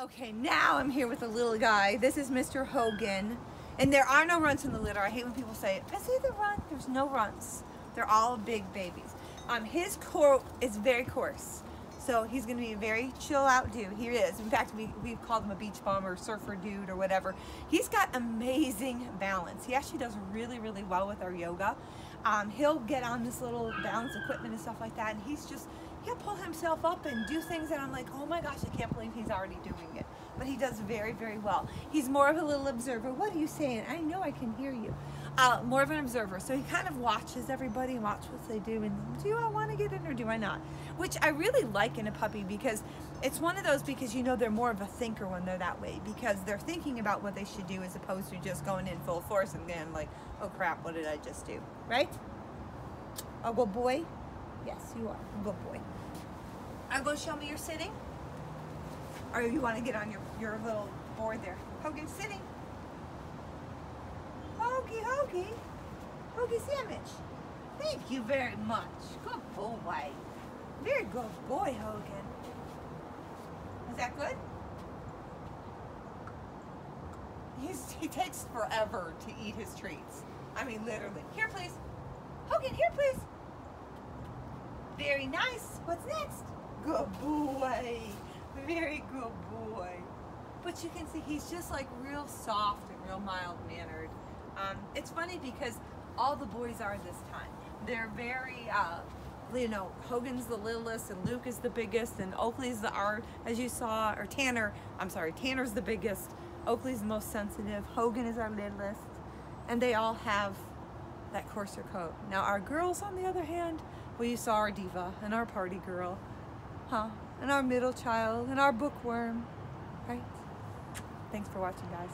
Okay, now I'm here with a little guy. This is Mr. Hogan. And there are no runs in the litter. I hate when people say, I see the run. There's no runs. They're all big babies. Um, his coat is very coarse. So he's going to be a very chill out dude. He is. In fact, we, we've called him a beach bum or surfer dude or whatever. He's got amazing balance. He actually does really, really well with our yoga. Um, he'll get on this little balance equipment and stuff like that. And he's just, he'll pull himself up and do things that I'm like, oh my gosh, I can't believe he's already doing it. But he does very, very well. He's more of a little observer. What are you saying? I know I can hear you. Uh, more of an observer. So he kind of watches everybody and watches what they do and do I want to get in or do I not? Which I really like in a puppy because it's one of those because you know they're more of a thinker when they're that way because they're thinking about what they should do as opposed to just going in full force and then like, oh crap, what did I just do? Right? A good boy? Yes, you are. A good boy. Going to show me you're sitting? Or you want to get on your, your little board there? Hogan sitting. Hoagie, Hoagie. Hoagie sandwich. Thank you very much. Good boy. Very good boy, Hogan. Is that good? He's, he takes forever to eat his treats. I mean, literally. Here, please. Hogan, here, please. Very nice. What's next? Good boy. Very good boy. But you can see he's just like real soft and real mild mannered. Um, it's funny because all the boys are this time. They're very, uh, you know, Hogan's the littlest and Luke is the biggest and Oakley's the art, as you saw, or Tanner, I'm sorry, Tanner's the biggest, Oakley's the most sensitive, Hogan is our littlest, and they all have that coarser coat. Now our girls, on the other hand, well, you saw our diva and our party girl, huh? And our middle child and our bookworm, right? Thanks for watching, guys.